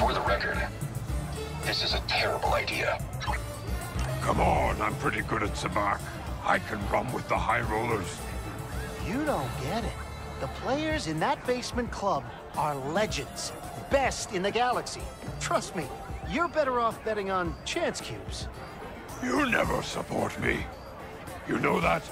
For the record, this is a terrible idea. Come on, I'm pretty good at Sabacc. I can run with the high rollers. You don't get it. The players in that basement club are legends. Best in the galaxy. Trust me, you're better off betting on chance cubes. You never support me. You know that?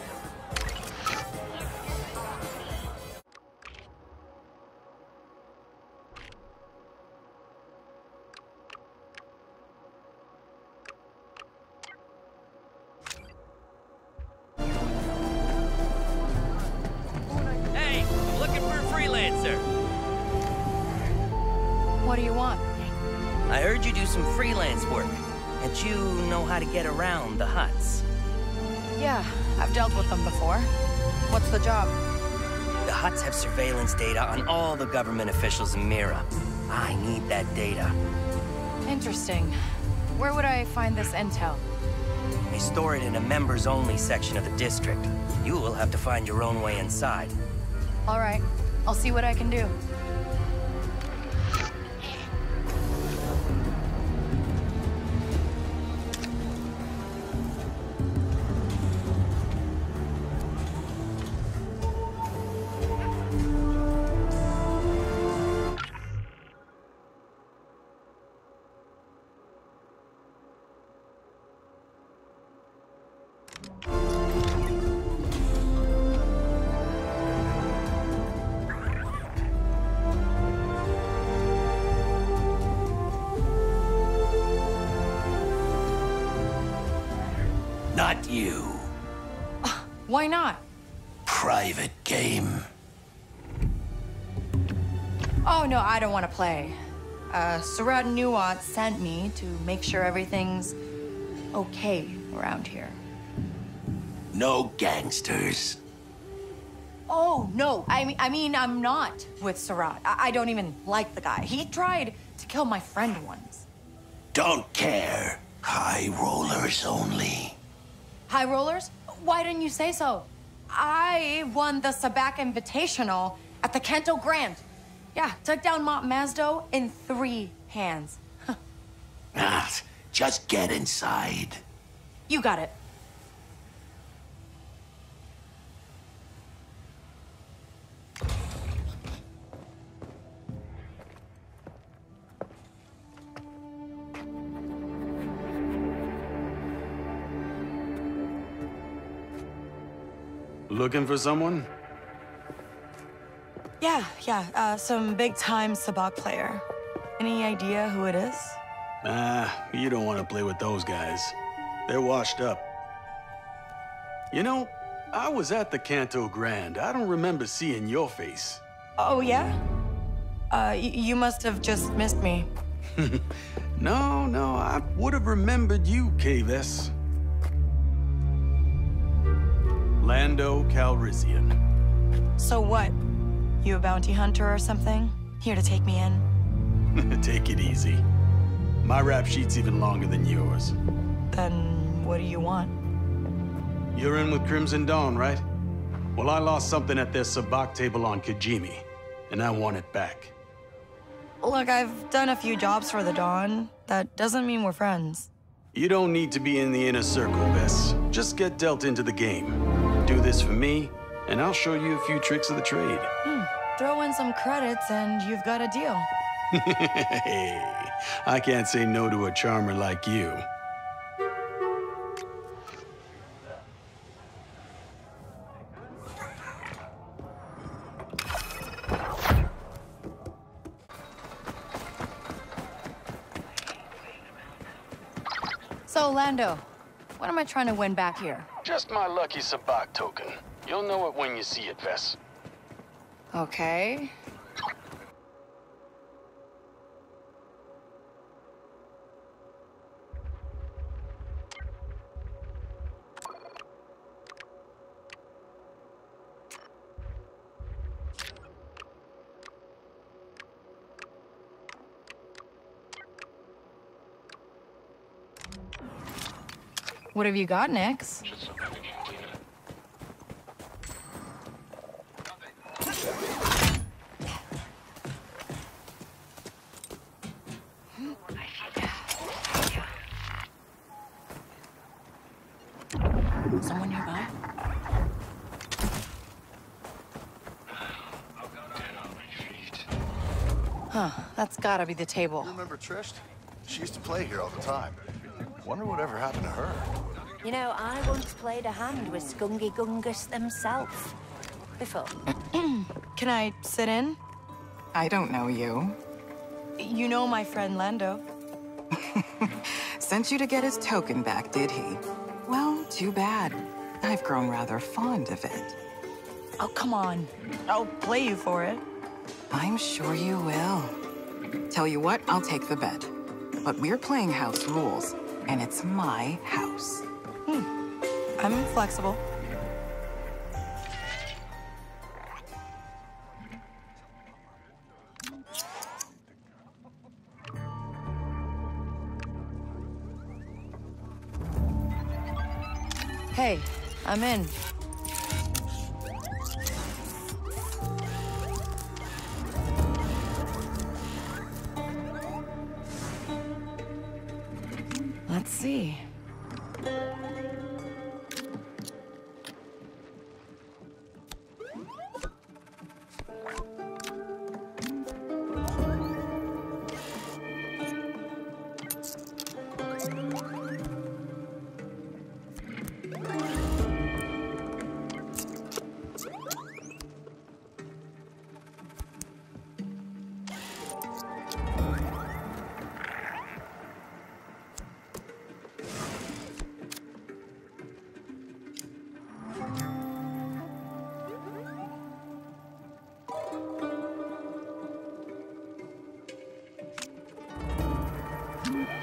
Government officials in Mira. I need that data. Interesting. Where would I find this intel? They store it in a members-only section of the district. You will have to find your own way inside. All right, I'll see what I can do. Why not? Private game. Oh, no, I don't want to play. Uh, Surratt Nuwat sent me to make sure everything's okay around here. No gangsters. Oh, no, I mean, I mean, I'm not with Surratt. I, I don't even like the guy. He tried to kill my friend once. Don't care. High rollers only. High rollers? Why didn't you say so? I won the Sabacc Invitational at the Kento Grand. Yeah, took down Mont Mazdo in three hands. Ah, just get inside. You got it. Looking for someone? Yeah, yeah, uh, some big-time Sabacc player. Any idea who it is? Ah, you don't want to play with those guys. They're washed up. You know, I was at the Canto Grand. I don't remember seeing your face. Oh, yeah? Uh, you must have just missed me. No, no, I would have remembered you, Kay Vess. Lando Calrissian. So what? You a bounty hunter or something? Here to take me in? Take it easy. My rap sheet's even longer than yours. Then what do you want? You're in with Crimson Dawn, right? Well, I lost something at their sabacc table on Kijimi, and I want it back. Look, I've done a few jobs for the Dawn. That doesn't mean we're friends. You don't need to be in the inner circle, Vess. Just get dealt into the game. Do this for me, and I'll show you a few tricks of the trade. Hmm. Throw in some credits and you've got a deal. hey, I can't say no to a charmer like you. So, Lando, what am I trying to win back here? Just my lucky sabacc token. You'll know it when you see it, Vess. Okay. What have you got, Nix? Someone nearby? Huh, that's gotta be the table. You remember Trish? She used to play here all the time. Wonder whatever happened to her. You know, I once played a hand with Skungy Gungus themselves. Before. Can I sit in? I don't know you. You know my friend Lando. Sent you to get his token back, did he? Well, too bad. I've grown rather fond of it. Oh, come on. I'll play you for it. I'm sure you will. Tell you what, I'll take the bet. But we're playing house rules, and it's my house. Hmm. I'm flexible. Hey, I'm in.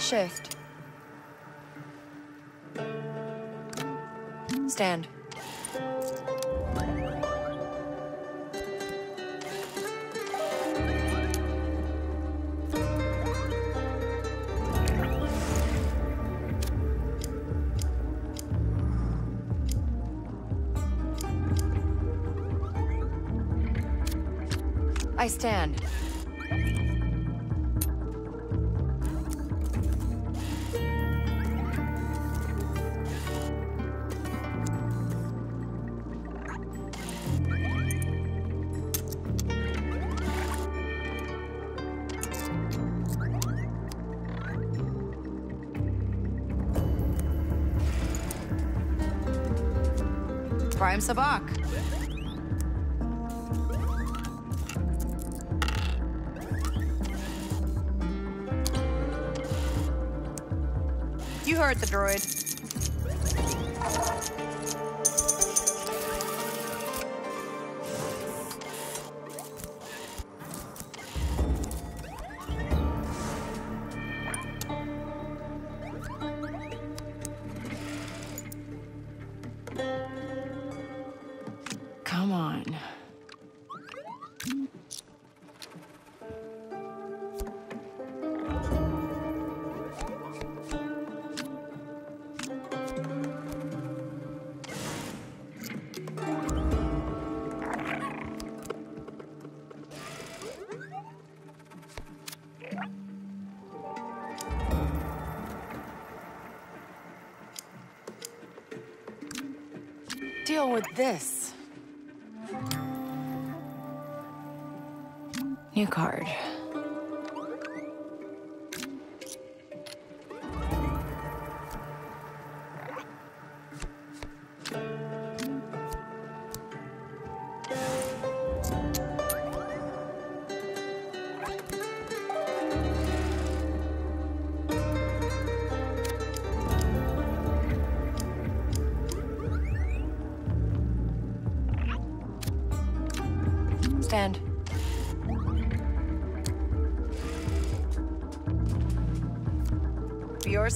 Shift. Stand. I stand. Prime Sabacc. You heard the droid. This.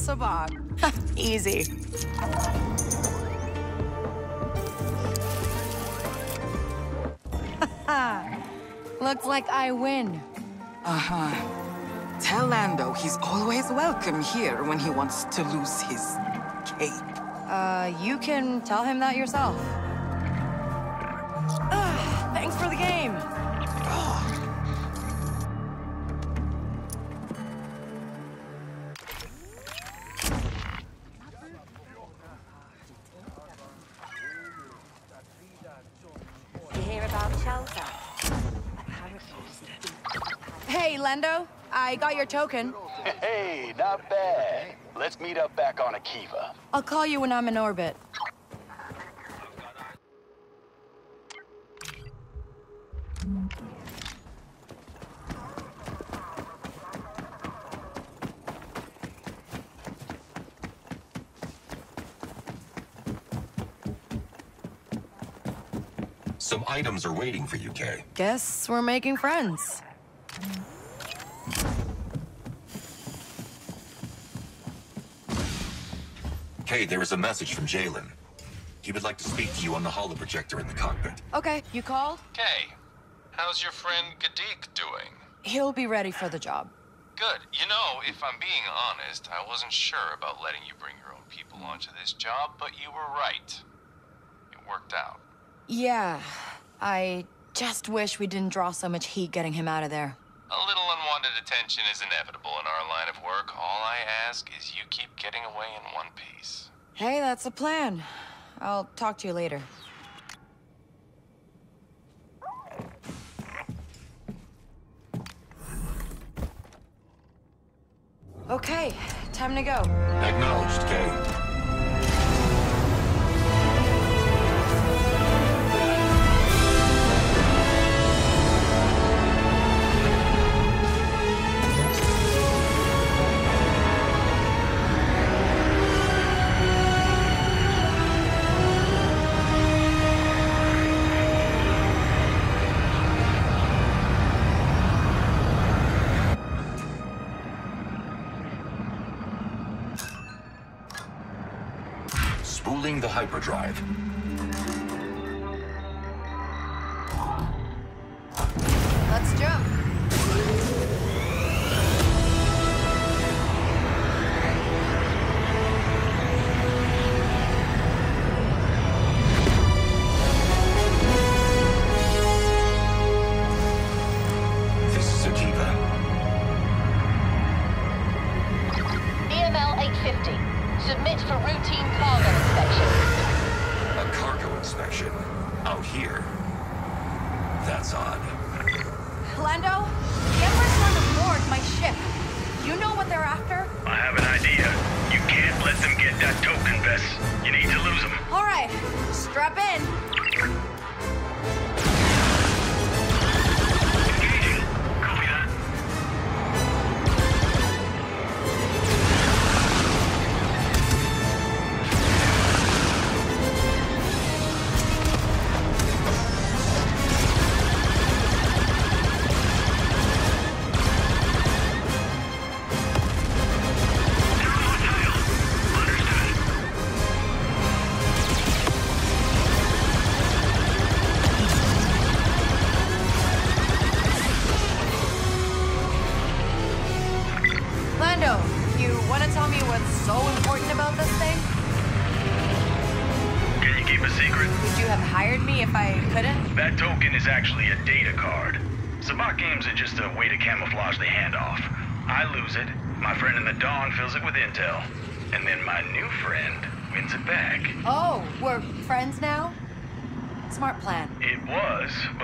Easy. Looks like I win. Uh-huh. Tell Lando he's always welcome here when he wants to lose his cape. Uh, you can tell him that yourself. Token. Hey, not bad. Let's meet up back on Akiva. I'll call you when I'm in orbit. Some items are waiting for you, Kay. Guess we're making friends. Kay, there is a message from Jaylen. He would like to speak to you on the holoprojector in the cockpit. Okay, you called? Kay, how's your friend Gadik doing? He'll be ready for the job. Good. You know, if I'm being honest, I wasn't sure about letting you bring your own people onto this job, but you were right. It worked out. Yeah, I just wish we didn't draw so much heat getting him out of there. A little unwanted attention is inevitable in our line of work. All I ask is you keep getting away in one piece. Hey, that's a plan. I'll talk to you later. Okay, time to go. Acknowledged, Kay. The hyperdrive.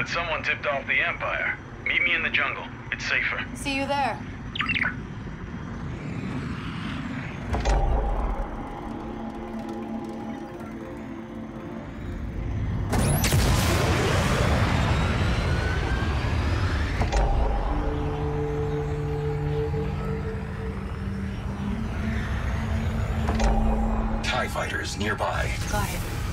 But someone tipped off the Empire. Meet me in the jungle. It's safer. See you there. TIE fighters nearby. Got it.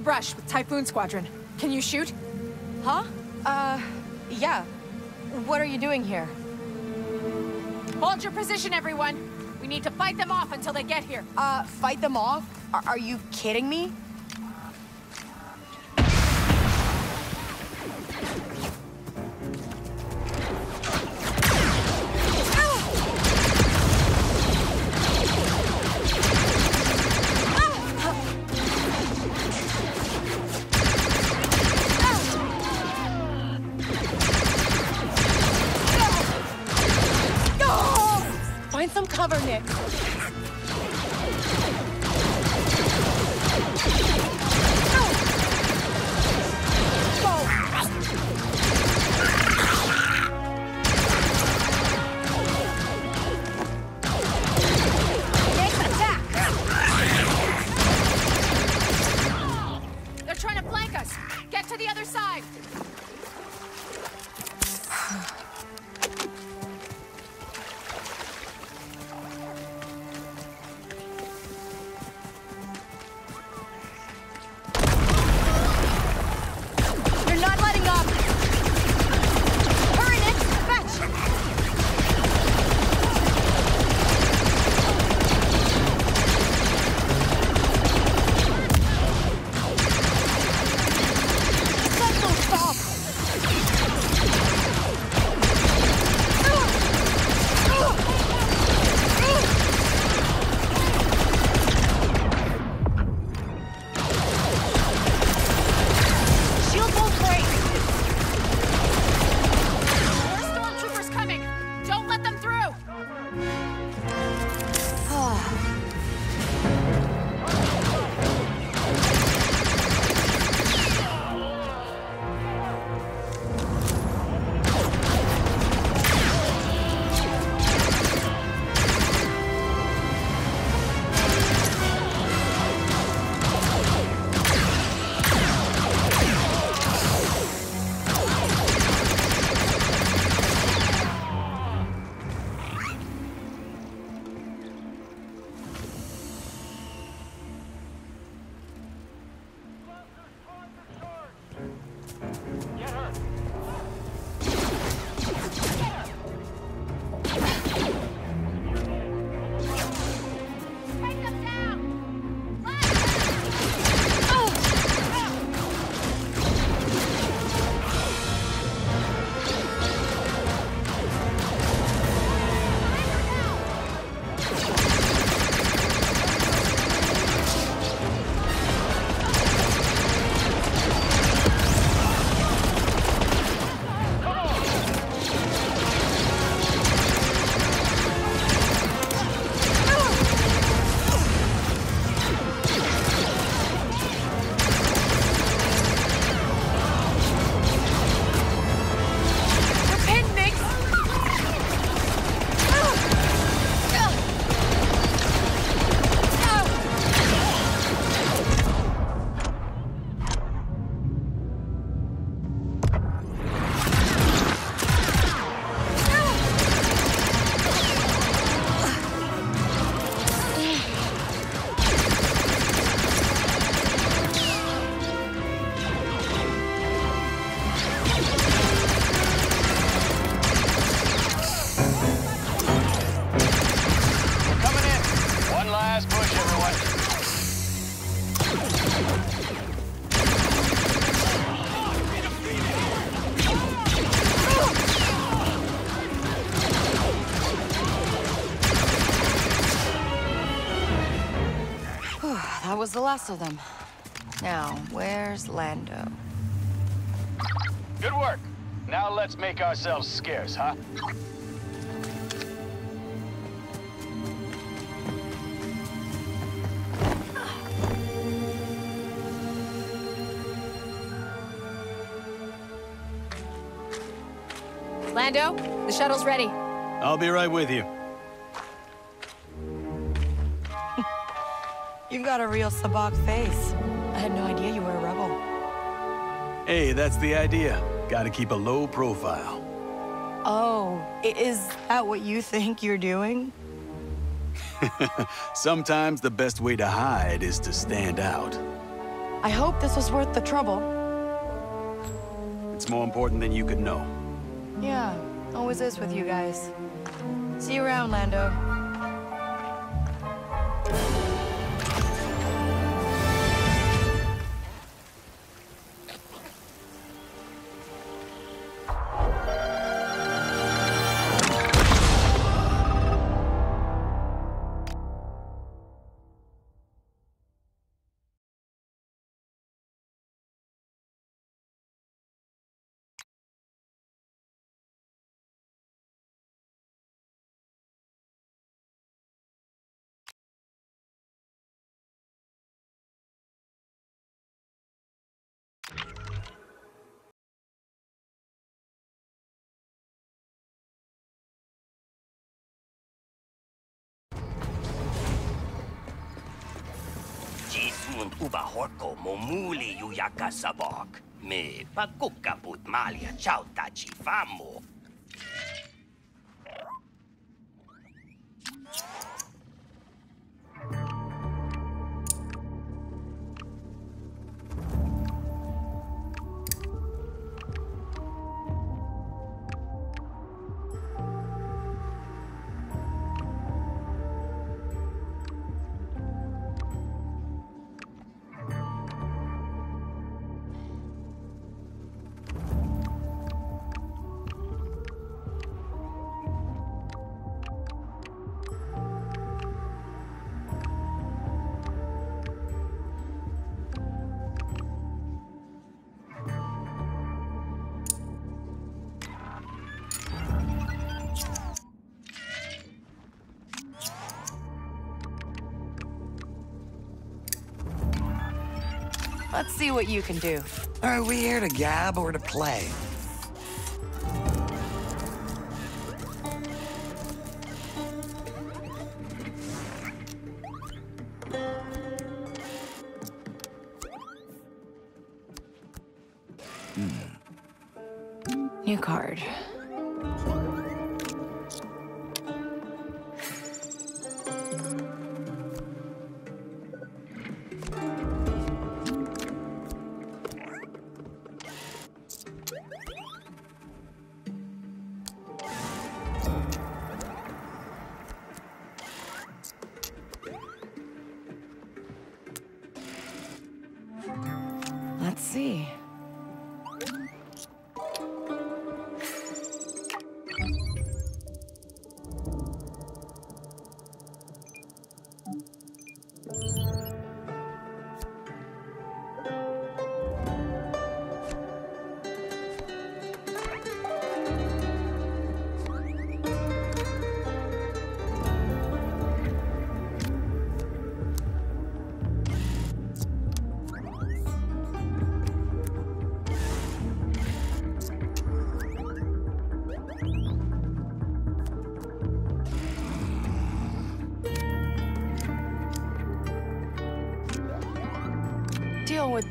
The brush with Typhoon Squadron. Can you shoot? Huh? Uh, yeah. What are you doing here? Hold your position, everyone. We need to fight them off until they get here. Uh, fight them off? Are, are you kidding me? Was the last of them. Now, where's Lando? Good work. Now let's make ourselves scarce, huh? Lando, the shuttle's ready. I'll be right with you. You've got a real Sabacc face. I had no idea you were a rebel. Hey, that's the idea. Gotta keep a low profile. Oh, is that what you think you're doing? Sometimes the best way to hide is to stand out. I hope this was worth the trouble. It's more important than you could know. Yeah, always is with you guys. See you around, Lando. Jisun ubahorko momuli yuyaka sabok. Me pagkukaput malia chauta chifamo. Let's see what you can do. Are we here to gab or to play?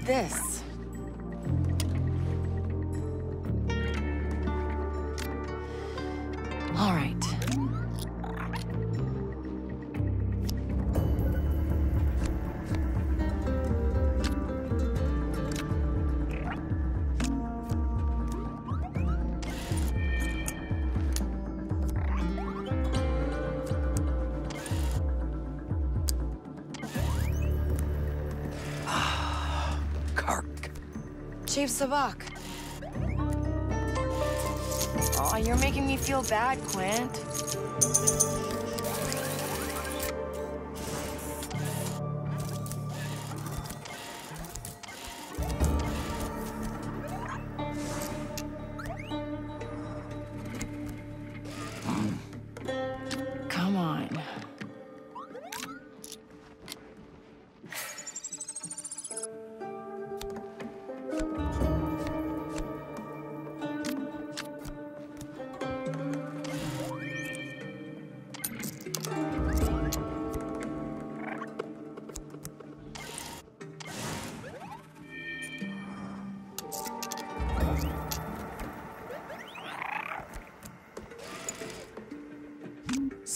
This. Sabacc. Oh, you're making me feel bad, Quint.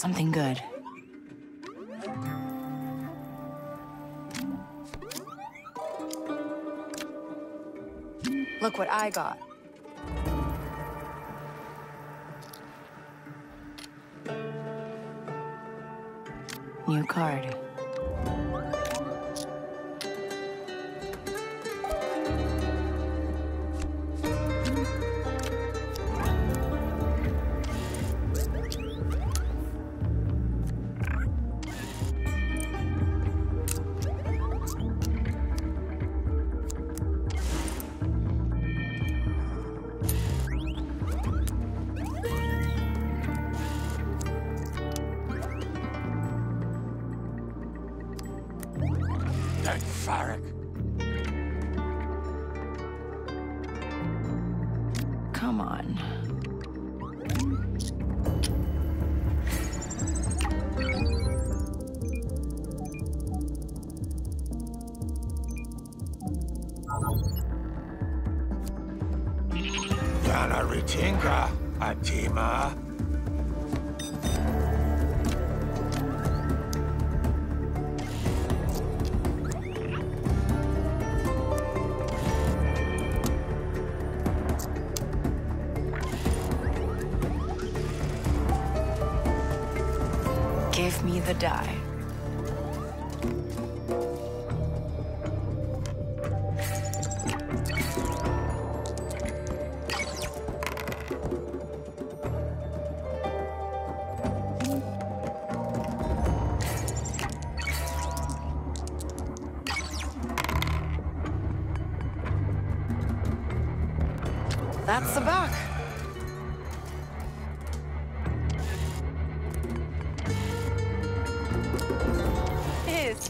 Something good. Look what I got. New card. That Farrak. Come on. Ritinka, Atima.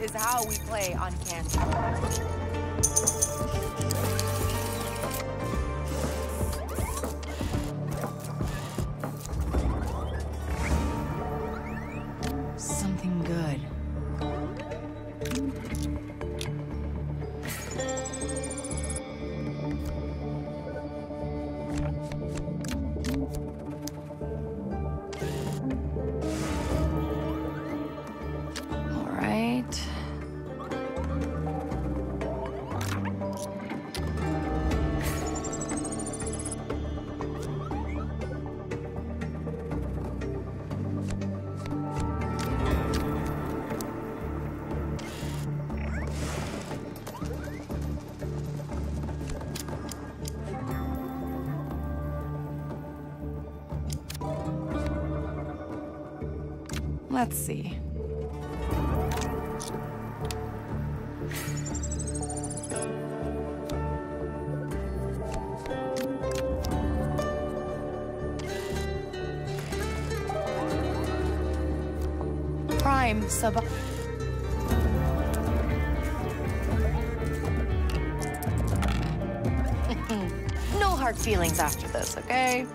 Is how we play on Canton. Hard feelings after this, okay?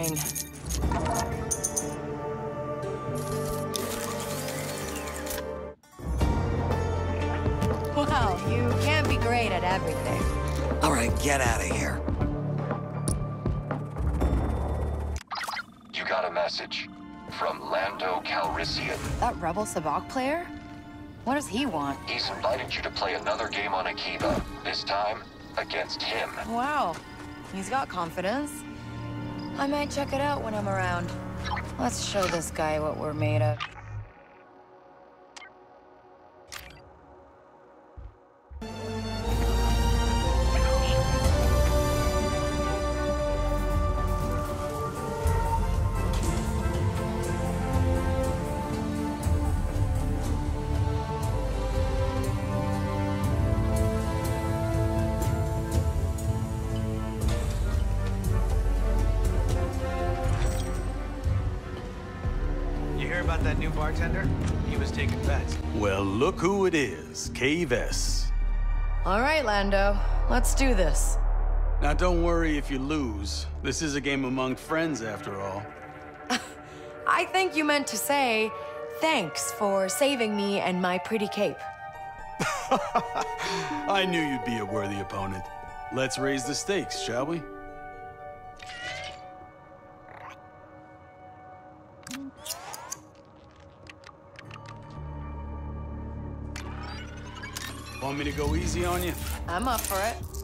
Mine. Wow, you can't be great at everything. All right, get out of here. You got a message from Lando Calrissian. That Rebel Sabacc player? What does he want? He's invited you to play another game on Akiva. This time, against him. Wow, he's got confidence. I might check it out when I'm around. Let's show this guy what we're made of. It is. Kay Vess. All right, Lando. Let's do this. Now, don't worry if you lose. This is a game among friends, after all. I think you meant to say, thanks for saving me and my pretty cape. I knew you'd be a worthy opponent. Let's raise the stakes, shall we? Want me to go easy on you? I'm up for it.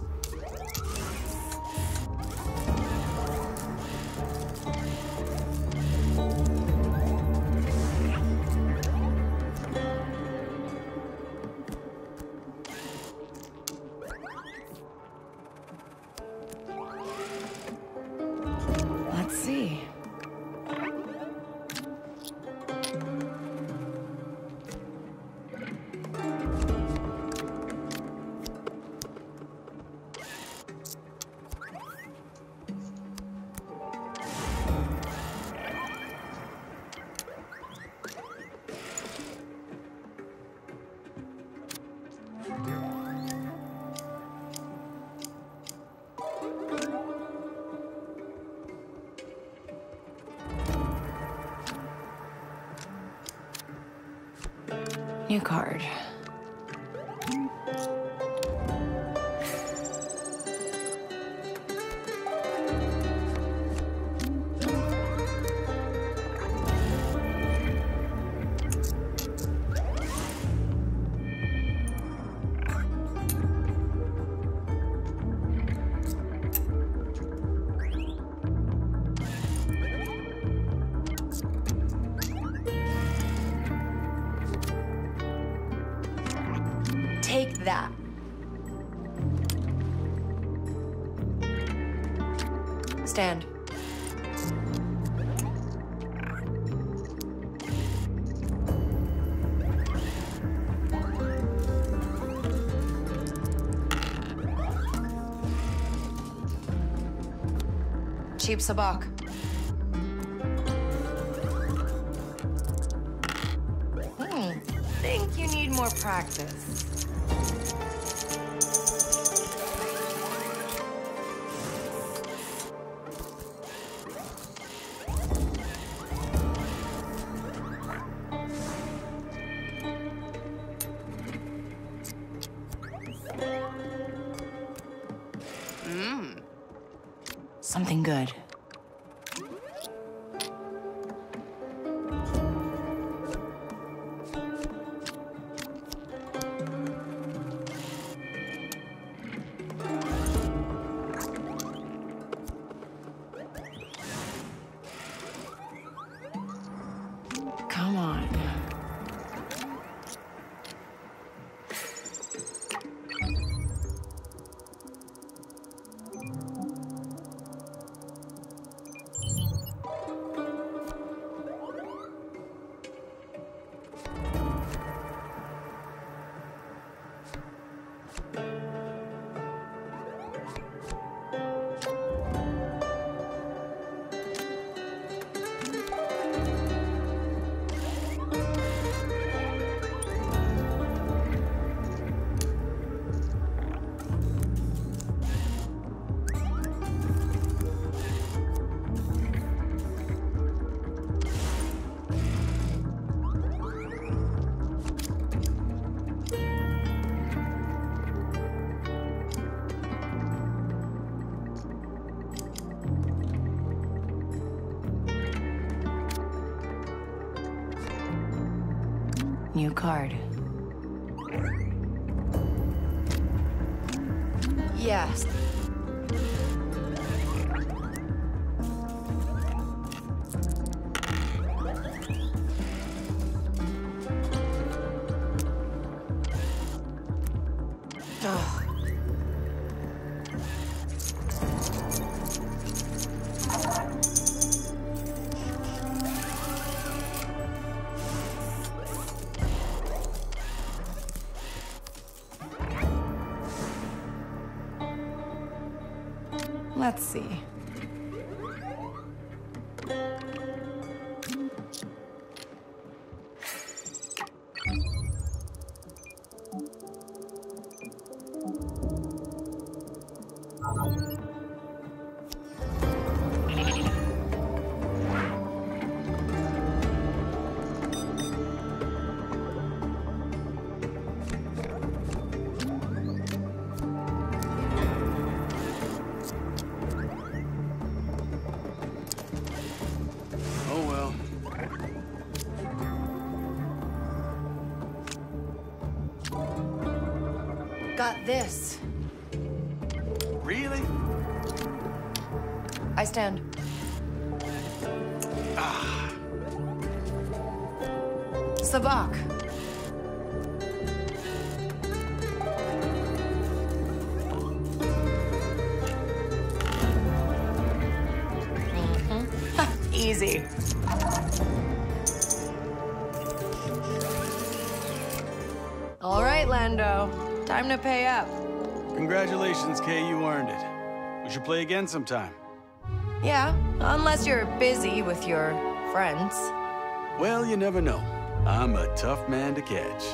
That. Stand. Cheap sabacc. Hmm. Think you need more practice. Card. Let's see. This. Really? I stand. Ah. Sabacc. Mhm. Easy. All right, Lando. Time to pay up. Congratulations, Kay, you earned it. We should play again sometime. Yeah, unless you're busy with your friends. Well, you never know. I'm a tough man to catch.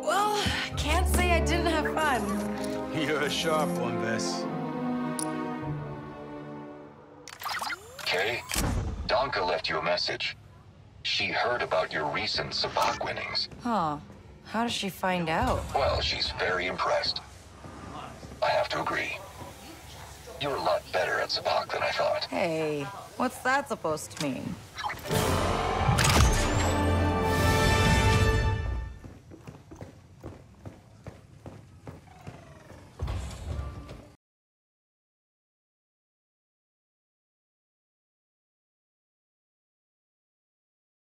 Well, can't say I didn't have fun. You're a sharp one, Vess. Kay, Donka left you a message. She heard about your recent Sabacc winnings. Huh. How does she find out? Well, she's very impressed. I have to agree. You're a lot better at Sabacc than I thought. Hey, what's that supposed to mean?